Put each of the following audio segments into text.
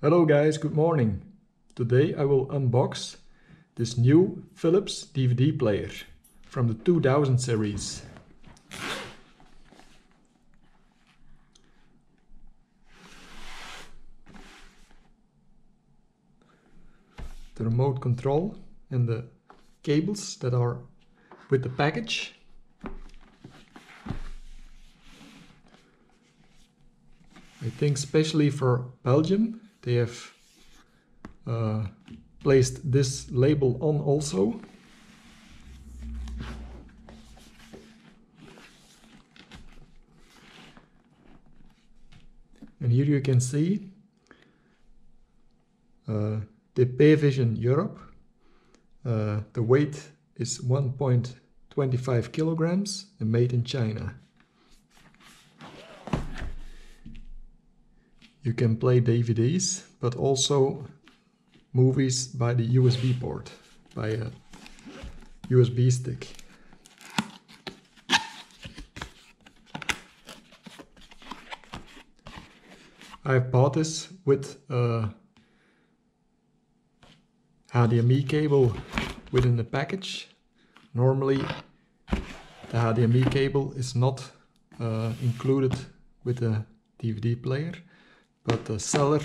Hello guys, good morning. Today I will unbox this new Philips DVD player from the 2000 series. The remote control and the cables that are with the package. I think especially for Belgium they have uh, placed this label on also. And here you can see uh, the P-Vision Europe. Uh, the weight is 1.25 kilograms and made in China. You can play DVDs, but also movies by the USB port, by a USB stick. I've bought this with a HDMI cable within the package. Normally the HDMI cable is not uh, included with the DVD player but the seller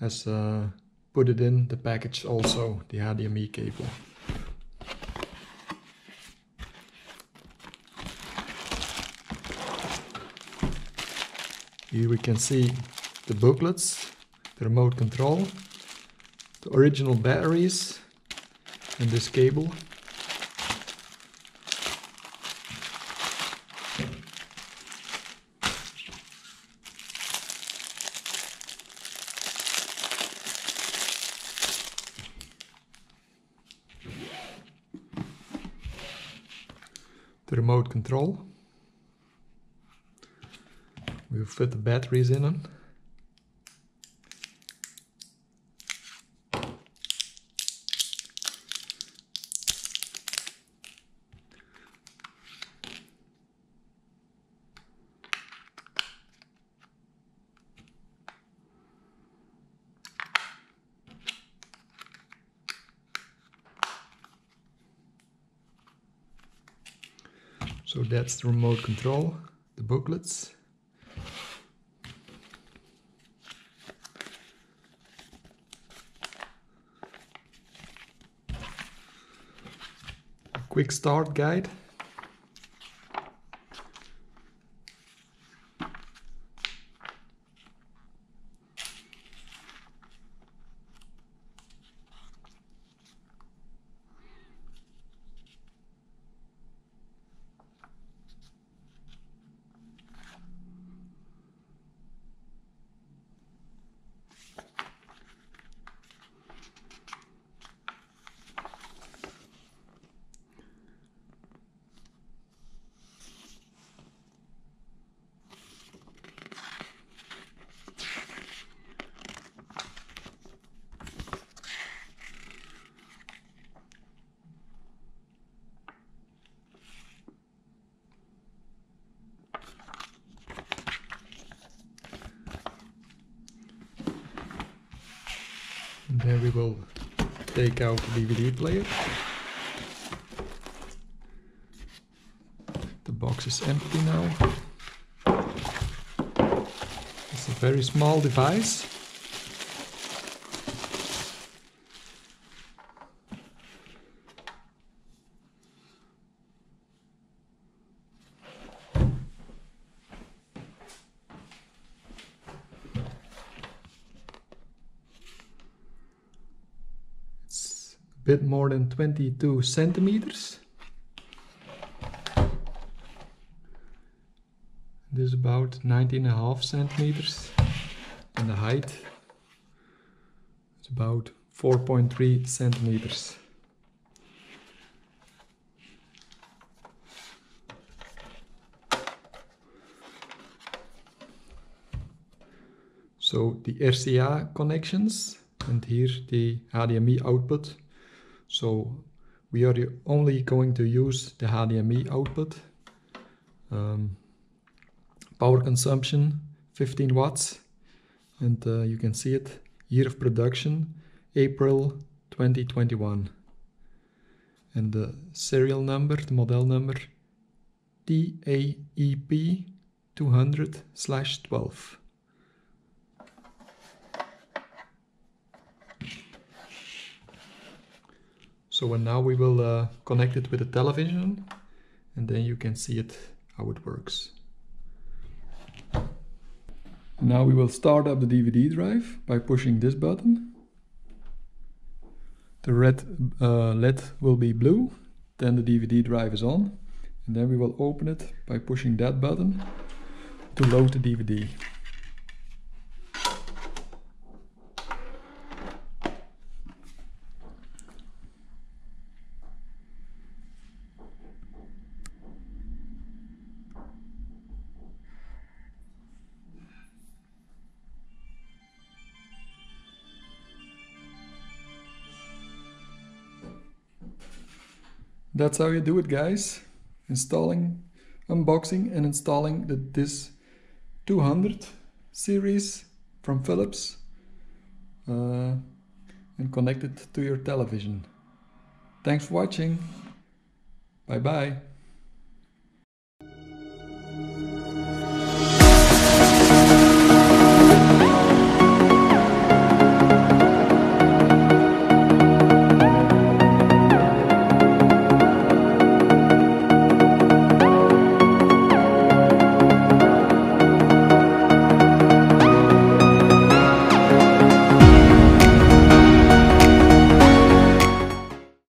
has uh, put it in the package also, the HDMI cable. Here we can see the booklets, the remote control, the original batteries and this cable remote control. We'll fit the batteries in them. So that's the remote control, the booklets. A quick start guide. Then we will take out the DVD player. The box is empty now. It's a very small device. Bit more than 22 centimeters. This is about 19 and a half centimeters and the height is about 4.3 centimeters. So the RCA connections and here the HDMI output so we are only going to use the HDMI output. Um, power consumption 15 watts and uh, you can see it year of production April 2021 and the serial number, the model number TAEP 200 12. So and now we will uh, connect it with the television and then you can see it how it works. Now we will start up the DVD drive by pushing this button. The red uh, LED will be blue, then the DVD drive is on. And then we will open it by pushing that button to load the DVD. That's how you do it guys. Installing, unboxing and installing the DIS 200 series from Philips uh, and connect it to your television. Thanks for watching. Bye bye.